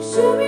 Show me